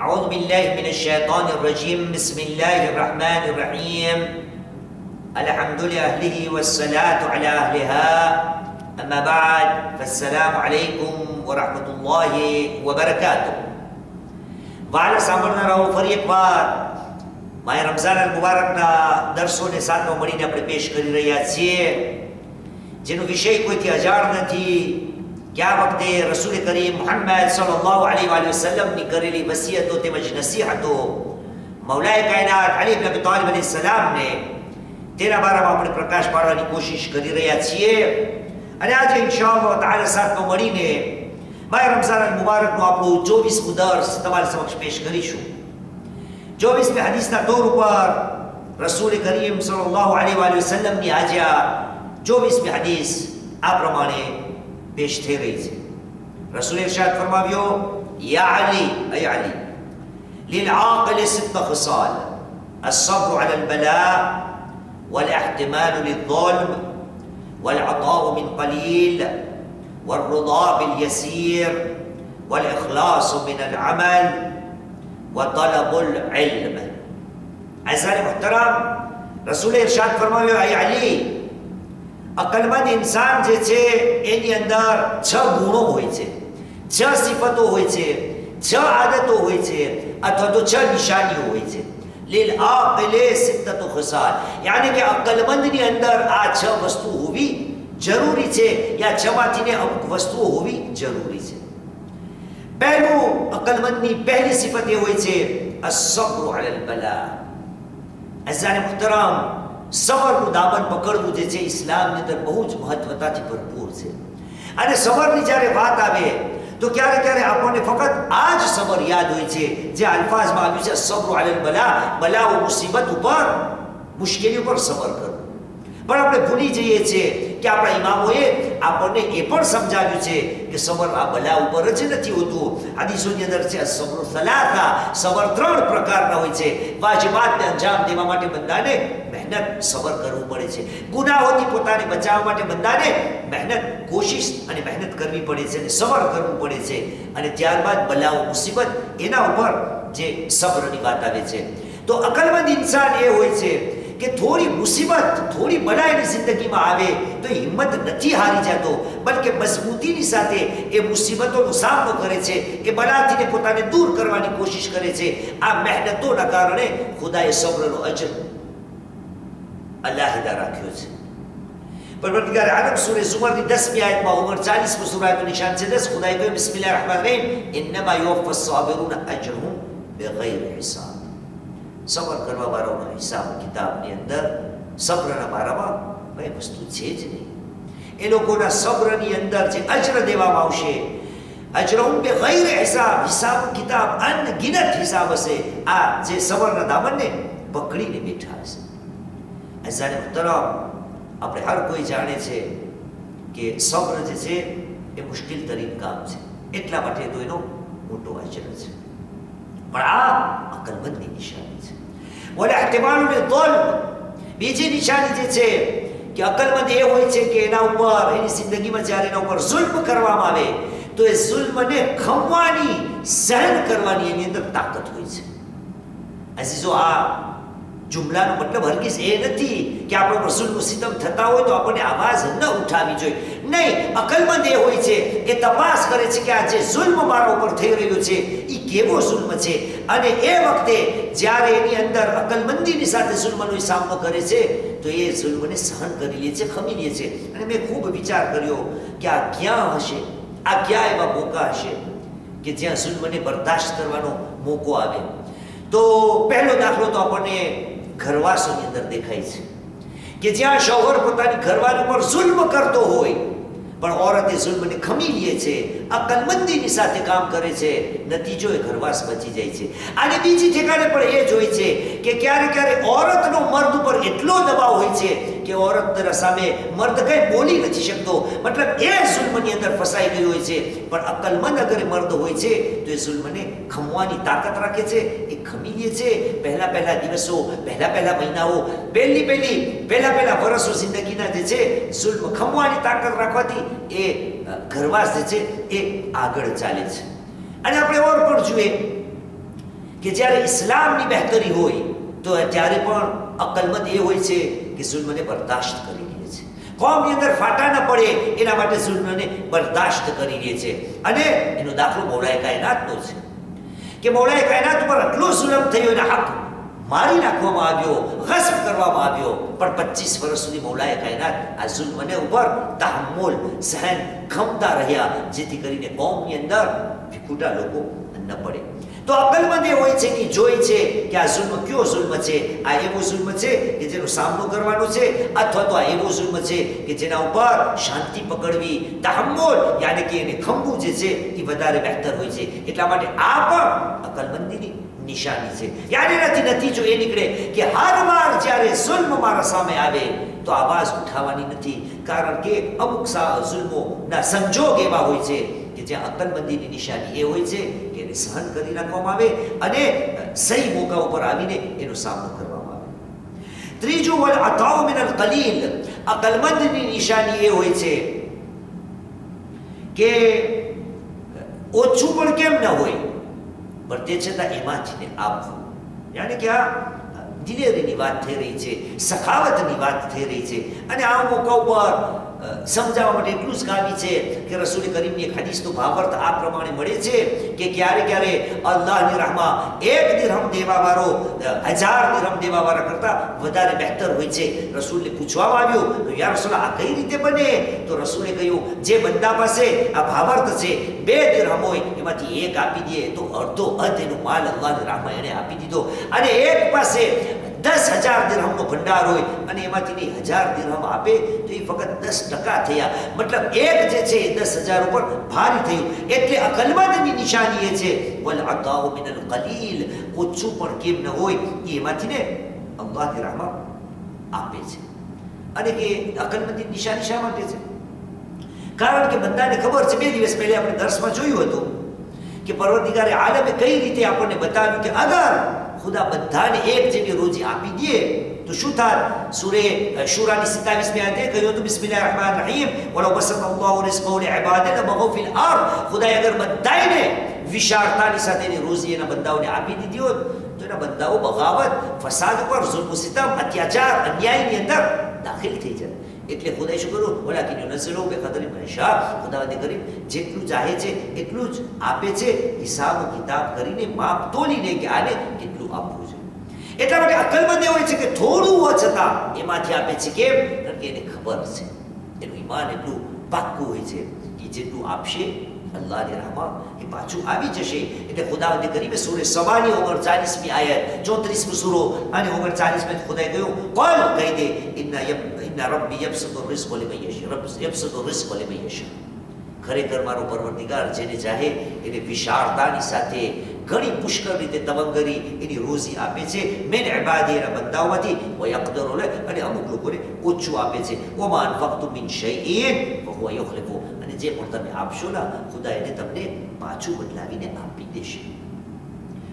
أعوذ بالله من الشيطان الرجيم بسم الله الرحمن الرحيم الحمد لأهله والصلاة على أهلها أما بعد فالسلام عليكم ورحمة الله وبركاته وعلى સાંભળનારાઓ ફરી એકવાર માય રમઝાન અલ મુબારકના દર્શોને સાથમાં મળીને આપણે પેશ કરી રહ્યા છીએ જેનો વિષય કોઈથી અજાણ નથી કે આ વખતે રસૂલ કરીમ મુહમ્મદ સલ્લલ્લાહુ અલૈહિ વસલ્લમની કરેલી વસિયતો તેમજ નસીહતો મૌલાએ કાયનાત અલી ઇબ્ન અબી તાલિબ અલૈહિ સલામને તેના બારામાં આપણે પ્રકાશ પાડવાની કોશિશ કરી રહ્યા છીએ અને આજે ઇન્શાઅલ્લાહ તાઆલા સાથે મળીને માય રમઝાન અલ મુબારકનો આપણું 24મું દર્સ તમારી સમક્ષ પેશ કરીશું 24મી હદીસના તોર ઉપર રસૂલ કરીમ સલ્લલ્લાહુ અલૈહિ વસલ્લમની આજે આ 24મી હદીસ આ પ્રમાણે بيشتهي رسول إرشاد فرما بيو يا علي أي علي للعاقل ست خصال الصبر على البلاء والاحتمال للظلم والعطاء من قليل والرضا باليسير والإخلاص من العمل وطلب العلم. عزيزي المحترم رسول إرشاد فرما بيو أي علي અકલમંદ ઇન્સાન જે છે, એની અંદર છ ગુણો હોય છે. છ સિફતો હોય છે, છ આદતો હોય છે, અથવા તો છ નિશાનીઓ હોય છે. લીલ આકલે સિદ્ધતો ખસાલ. યાની કે અકલમંદની અંદર આ છ વસ્તુ હોવી જરૂરી છે યા છ માંથીને અમુક વસ્તુઓ હોવી જરૂરી છે. પહેલું અકલમંદની પહેલી સિફત એ હોય છે અસબ્રુ અલલ બલા અઝાને મુહતરમ સબરનું દામન પકડવું જે છે ઇસ્લામની અંદર બહુ જ મહત્વતાથી ભરપૂર છે. અને સબરની જ્યારે વાત આવે, તો ક્યારે ક્યારે આપણને ફક્ત આ જ સબર યાદ હોય છે, જે અલ્ફાઝમાં આવ્યું છે, સબ્રુ અલલ બલા બલાઓ મુસીબત ઉપર મુશ્કેલી ઉપર સબર કરવું પણ આપણે ભૂલી જઈએ છીએ કે આપણા ઇમામોએ આપણને એ પણ સમજાવ્યું છે કે સબર આ બલા ઉપર જ નથી હોતું. આદિશોની અંદર છે, સબર સલાહા સબર ત્રણ પ્રકારના હોય છે. વાજબાતને અંજામ દેવા માટે બંદાને મહેનત સબર કરવું પડે છે. ગુનાઓથી પોતાને બચાવવા માટે બધાને મહેનત કોશિશ અને મહેનત કરવી પડે છે અને સબર કરવું પડે છે. અને ત્યારબાદ બલાઓ મુસીબત એના ઉપર જે સબરની વાત આવે છે. તો અકલમંદ ઇન્સાન એ હોય છે કે થોડી મુસીબત, થોડી બલાઈની જિંદગીમાં આવે તો હિંમત નથી હારી જતો, બલકે મજબૂતીની સાથે એ મુસીબતોનો સામનો કરે છે, એ બલાથીને પોતાને દૂર કરવાની કોશિશ કરે છે. આ મહેનતોના કારણે ખુદાએ સબ્રનો અજર અલ્લાહિદા રાખ્યો છે પરવરદિગાર આલમ સૂરે ઝુમરની 10મી આયતમાં ઉમર 40 સૂરા આયતનું નિશાન છે 10 ખુદાએ કહ્યું બિસ્મિલ્લાહિર રહેમાનિર રહીમ ઇન્નમા યુવફસ સાબિરુન અજરહુમ બિગૈર હિસાબ સબર કરવા વાળાનો હિસાબ કિતાબની અંદર સબ્રના બારામાં કઈ વસ્તુ છે જ નહીં એ લોકોના સબ્રની અંદર જે અજર દેવામાં આવશે અજરહુમ બે ગૈર હિસાબ હિસાબ કિતાબ અનગિનત હિસાબ હશે આ જે સબરના દામનને પકડીને બેઠા હશે અઝાને મુહતરમ, આપણે હર કોઈ જાણે છે કે સબ્ર જે છે એ મુશ્કેલ તરીન કામ છે. એટલા માટે તો એનો મોટો અજર છે. પણ આ અકલબંધની નિશાની છે. વલે અહતમાલુ દોલ બીજી નિશાની જે છે કે અકલમંદ એ હોય છે કે એના ઉપર, એની જિંદગીમાં જ્યારે એના ઉપર જુલ્મ કરવામાં આવે, તો એ જુલ્મને ખમવાની સહન કરવાની એની અંદર તાકાત હોય છે. અઝીઝો આ જુમલાનો મતલબ હરગીસ એ નથી કે આપણે જુલ્મ સિતમ થતા હોય તો આપણને આવાજ ન ઉઠાવી જોઈએ. નહીં, અકલમંદ એ હોય છે એ તપાસ કરે છે કે આ જે જુલ્મ મારા ઉપર થઈ રહ્યો છે એ કેવો જુલ્મ છે? અને એ વખતે જ્યારે એની અંદર અકલમંદીની સાથે જુલ્મનો સામનો કરે છે, તો એ જુલ્મને સહન કરી લે છે, ખમી લે છે. અને મેં ખૂબ વિચાર કર્યો કે આ ક્યાં હશે? આ ક્યાં એવા મોકા હશે કે જ્યાં જુલ્મને બરદાશ્ત કરવાનો મોકો આવે? તો પહેલો દાખલો તો આપણને ઘરવાસોની અંદર દેખાય છે. કે જ્યાં શોહર પોતાની ઘરવાળી પર જુલ્મ કરતો હોય, પણ ઓરતે જુલ્મને ખમી લે છે અકલમંદીની સાથે કામ કરે છે. નતીજો એ ઘરવાસ બચી જાય છે. અને બીજી ઠેકાણે પણ એ જ હોય છે કે ક્યારે ક્યારે ઓરતનો મર્દ ઉપર એટલો દબાવ હોય છે કે ઓરત સામે મર્દ કઈ બોલી નથી શકતો. મતલબ એ જુલ્મની અંદર ફસાઈ ગયો હોય છે. પણ અકલમંદ અગર મર્દ હોય છે, તો એ જુલ્મને ખમવાની તાકાત રાખે છે, એ ખમી લે છે. પહેલા પહેલા દિવસો, પહેલા પહેલા મહિનાઓ, પહેલી પહેલી, પહેલા પહેલા વર્ષો જિંદગીના જે છે જુલ્મ ખમવાની તાકાત રાખવાથી એ ઘરવાસ છે એ આગળ ચાલે છે. અને આપણે ઓર પણ જોઈએ કે જ્યારે ઇસ્લામની બહેતરી હોય, તો ત્યારે પણ અકલમત એ હોય છે કે જુલ્મને બરદાશ્ત કરી લે છે. કોમની અંદર ફાટા ન પડે, એના માટે જુલ્મને બરદાશ્ત કરી લે છે. અને એનો દાખલો મોડાએ કાયનાતનો છે. કે મોડાએ કાયનાત ઉપર આટલો સુલભ થયો એના હક મારી નાખવામાં આવ્યો ગસ્પ કરવામાં આવ્યો. પણ પચીસ વર્ષ સુધી મૌલાએ કાયનાત આ જુલ્મને ઉપર તહમ્મુલ સહન, ખમતા રહ્યા, જેથી કરીને કોમની અંદર વિખૂટા લોકો ન પડે. તો અકલમંદ એ હોય છે કે જોઈ છે કે આ જુલ્મ કયો જુલ્મ છે? આ એવો જુલ્મ છે કે જેનો સામનો કરવાનો છે, અથવા તો આ એવો જુલ્મ છે કે જેના ઉપર શાંતિ પકડવી તહમ્મુલ યાને કે એને ખંભવું જે છે, એ વધારે બહેતર હોય છે. એટલા માટે આ પણ અકલમંદીની નિશાની છે. યાદ નથી, નતીજો એ નીકળે કે હર વાર જ્યારે જુલ્મ મારા સામે આવે, તો આવાજ ઉઠાવવાની નથી. કારણ કે અમુક જુલ્મોના સંજોગ એવા હોય છે કે જ્યાં અકલમંદીની નિશાની એ હોય છે કે એને સહન કરી નાખવામાં આવે અને સહી મોકા ઉપર આવીને એનો સામનો કરવામાં આવે. ત્રીજું વલ અતાઉ મિનલ કલીલ. અકલમંદની નિશાની એ હોય છે કે ઓછું પણ કેમ ન હોય? પણ તે છતાં એમાંથી ને આપવું. યાની કે આ દિલેરીની વાત થઈ રહી છે, સખાવતની વાત થઈ રહી છે. અને આ મોકા ઉપર સમજાવવા માટે એટલું જ કામી છે કે રસૂલ કરીમની એક હદીસનો ભાવાર્થ આ પ્રમાણે મળે છે કે ક્યારે ક્યારે અલ્લાહની રાહમાં એક દિરહમ દેવાવાળો હજાર દિરહમ દેવાવાળા કરતા વધારે બહેતર હોય છે. રસૂલને પૂછવામાં આવ્યું, તો યા રસૂલ આ કઈ રીતે બને? તો રસૂલે કહ્યું, જે બંદા પાસે આ ભાવાર્થ છે, બે દિરહમ હોય, એમાંથી એક આપી દે. તો અડધો અધ એનો માલ અલ્લાહની રાહમાં એણે આપી દીધો. અને એક પાસે દસ હજાર દિરહમનો ભંડાર હોય અને એમાંથી નહીં હજાર દિરહમ આપે તો એ ફક્ત દસ ટકા થયા. મતલબ એક જે છે એ દસ હજાર ઉપર ભારી થયું. એટલે અકલમંદની નિશાની એ છે, વલ અગાઉ મિનલ કલીલ. ઓછું પણ કેમ ન હોય એમાંથી ને અલ્લાહની દિરહમ આપે છે. અને કે અકલમંદની નિશાની શા માટે છે? કારણ કે બધાને ખબર છે, બે દિવસ પહેલા આપણે દર્શમાં જોયું હતું કે પર્વતિકારે આલમે કઈ રીતે આપણને બતાવ્યું કે અગર ખુદા બધાને એક જેવી રોજી આપી દે તો શું થાય સૂરે શુરાની 27 મી આયતે કહ્યું તો બિસ્મિલ્લાહિર રહમાનિર રહીમ વલો બસત અલ્લાહુ રિઝકહુ લિઇબાદિhi લબગુ ફિલ અર્દ ખુદાએ અગર બધાને વિશાળતાની સાથે એની રોજી એના બંદાઓને આપી દીધી હોત તો એના બંદાઓ બગાવત ફસાદ ઉપર જુલ્મ સિતમ અત્યાચાર અન્યાયની અંદર દાખલ થઈ જાય એટલે ખુદાએ શું કર્યું વલાકિન યુનઝિલુ બિકદરી મશા ખુદાવંદે કરીમ જેટલું ચાહે છે એટલું જ આપે છે હિસાબ કિતાબ કરીને માપ તોલીને કે આને કેટલું આપવું છે એટલા માટે અકલમંદ એ હોય છે કે થોડું હોવા છતાં એમાંથી આપે છે કેમ? કારણ કે એને ખબર છે. એનું ઈમાન એટલું પાક્કું હોય છે કે જેટલું આપશે, અલ્લાહની રાહમાં એ પાછું આવી જશે. એટલે ખુદાવંદે કરીમે સૂરે સવાની ઓગણચાલીસમી આયત, ચોત્રીસમી સૂરો, અને ઓગણચાલીસમી ખુદાએ કહ્યું કોલ કહી દે, ઇન્ના યબ, ઇન્ના રબ્બી યબસુતુ રિઝ્ક લિમન યશા. રબ યબસુતુ રિઝ્ક લિમન યશા. ખરેખર મારો પરવર્તિકાર જેને ચાહે એને વિશાળતાની સાથે ઘણી પુષ્કળ રીતે તવંગરી એની રોજી આપે છે. મેન ઇબાદી એના બંદાઓમાંથી અકદરો લે અને અમુક લોકોને ઓછું આપે છે. ઓમાન ફક્ત મિન ફહુવા યુખલિફુ. અને જે પણ તમે આપશો ને, ખુદા એને તમને પાછું બદલાવીને આપી દેશે.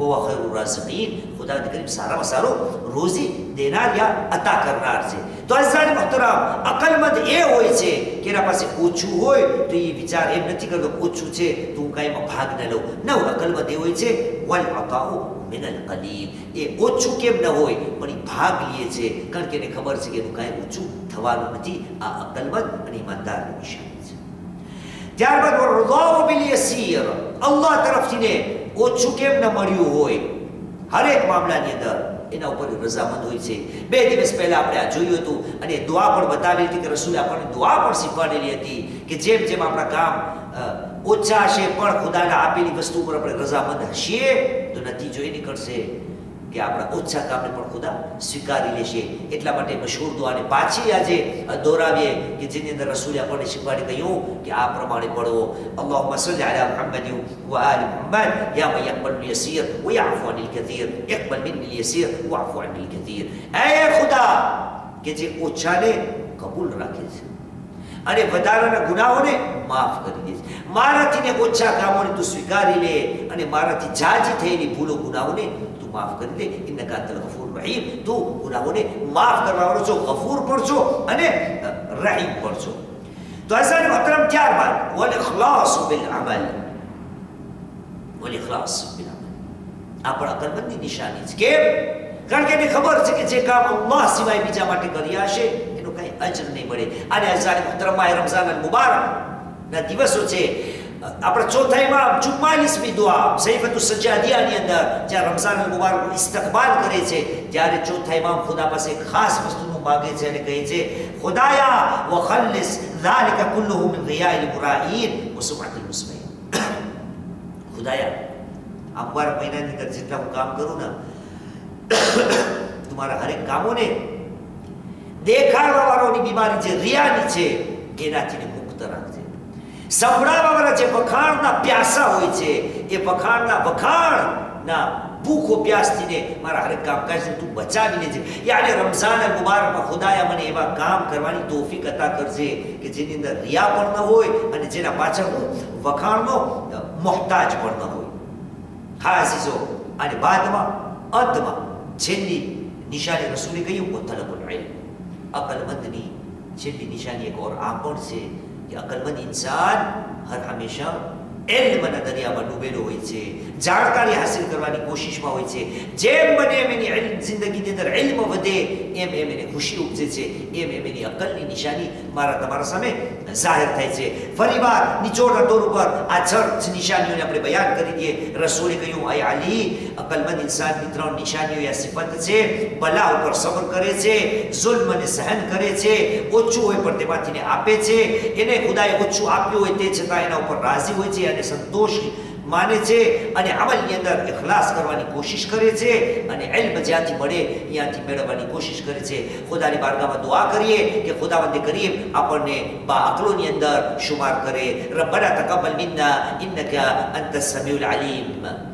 વહુવા ખૈરુ રાઝિકીન ખુદા કરીમ સારામાં સારો રોજી દેનાર યા અતા કરનાર છે તો અઝાન મોહતરમ અકલમંદ એ હોય છે કે એના પાસે ઓછું હોય તો એ વિચાર એમ નથી કરતો ઓછું છે તો હું કાંઈમાં ભાગ ન લઉં નવ અકલમંદ એ હોય છે વલ અતાઉ મિનલ કલીલ એ ઓછું કેમ ન હોય પણ એ ભાગ લે છે કારણ કે એને ખબર છે કે એનું કાંઈ ઓછું થવાનું નથી, આ અકલમંદ અને ઈમાનદારની નિશાની છે. ત્યારબાદ અલ્લાહ તરફથી ને ઓછું કેમ ન મળ્યું હોય? હરેક મામલાની અંદર એના ઉપર રજામંદ હોય છે. બે દિવસ પહેલા આપણે આ જોયું હતું અને દુઆ પણ બતાવી હતી કે રસૂલે આપણને દુઆ પણ શીખવાડેલી હતી કે જેમ જેમ આપણા કામ ઓછા હશે પણ ખુદાના આપેલી વસ્તુ ઉપર આપણે રજામંદ હશે, તો નતીજો એ નીકળશે. કે આપણા ઓછા કામને પણ ખુદા સ્વીકારી લેશે. એટલા માટે મશહૂર દુઆને પાછી આજે દોરાવીએ કે જેની અંદર રસૂલ આપણને શીખવાડી કહ્યું કે આ પ્રમાણે પડવો અલ્લાહુમ્મા સલ્લી અલા મુહમ્મદ વ આલ મુહમ્મદ. યા મયકબલ યસીર વ યફુ અનિલ કથીર. યકબલ મિન યસીર વ આફુ અનિલ કથીર. એ ખુદા, કે જે ઓછાને કબૂલ રાખે છે. અને વધારાના ગુનાઓને માફ કરી દે છે. મારાથી ને ઓછા કામોને તું સ્વીકારી લે અને મારાથી જાજી થયેલી ભૂલો, ગુનાઓને તું માફ કરી દે. એ અંતલ ગફૂર રહીમ. તું ગુનાહોને માફ કરવાવાળો છો, ગફૂર પણ છો અને રહીમ પણ છો. તો અઝાન અક્રમ ત્યારબાદ, વલ ઇખલાસ બિલ અમલ. વલ ઇખલાસ બિલ અમલ. આ પણ નિશાની છે. કેમ? કારણ કે એને ખબર છે કે જે કામ અલ્લાહ સિવાય બીજા માટે કર્યા હશે, એનું કઈ અજર નહીં મળે. અને મુહતરમા રમઝાન મુબારક. ના દિવસો છે આપણે ચોથા ઇમામ ચુમ્માલીસમી દુઆ સૈફતુ સજાદિયાની અંદર જ્યાં રમઝાન અલ મુબારક ઇસ્તકબાલ કરે છે ત્યારે ચોથા ઇમામ ખુદા પાસે એક ખાસ વસ્તુનું માગે છે અને કહે છે ખુદાયા વ ખલ્લિસ ذلك كله من ضياء المرائين وسمعة المسلمين ખુદાયા આ મુબારક મહિનાની અંદર જેટલા હું કામ કરું ને તમારા હરેક કામોને દેખાડવા વાળોની બીમારી જે રિયાની છે એનાથી મુક્ત રાખજે સંભળાવવા વાળા જે વખાણના પ્યાસા હોય છે, એ વખાણના વખાણના ભૂખો પ્યાસથીને મારા હરેક કામકાજને તું બચાવી લેજે યાને રમઝાન મુબારકમાં ખુદાયા મને એવા કામ કરવાની તોફીક અતા કરજે કે જેની અંદર રિયા પણ ન હોય અને જેના પાછળ હું વખાણનો મોહતાજ પણ ન હોય. હા અઝીઝો અને બાદમાં, અંતમાં છેલ્લી નિશાની રસૂલે કહ્યું ઇલ્મ અકલમંદની છેલ્લી નિશાની એક ઓર આ પણ છે કે અકલમંદ ઇન્સાન હર હંમેશા ઇલ્મના દરિયામાં ડૂબેલો હોય છે, જાણકારી હાસિલ કરવાની કોશિશમાં હોય છે. જેમ બને એમ એની જિંદગીની અંદર એલ્મ વધે, એમ એમ એને ખુશી ઉપજે છે, એમ એમ એની અકલની નિશાની મારા તમારા સામે જાહેર થાય છે. ફરીવાર નીચોડના તોર ઉપર આ છ નિશાનીઓને આપણે બયાન કરી દઈએ. રસૂલે કહ્યું આ આલી અકલમંદ ઇન્સાનની ત્રણ નિશાનીઓ યા સિફત છે, ભલા ઉપર સબર કરે છે જુલ્મને સહન કરે છે, ઓછું હોય પણ તેમાંથી આપે છે. એને ખુદાએ ઓછું આપ્યું હોય તે છતાં એના ઉપર રાજી હોય છે અને સંતોષ માને છે અને અમલની અંદર ઇખલાસ કરવાની કોશિશ કરે છે અને ઇલ્મ જ્યાંથી મળે ત્યાંથી મેળવવાની કોશિશ કરે છે. ખુદાની બારગામાં દુઆ કરીએ કે ખુદાવંદ કરીમ આપણને બા અકલોની અંદર શુમાર કરે. રબ્બના તકબ્બલ મિન્ના ઇન્નકા અંત સમીઉલ અલીમ.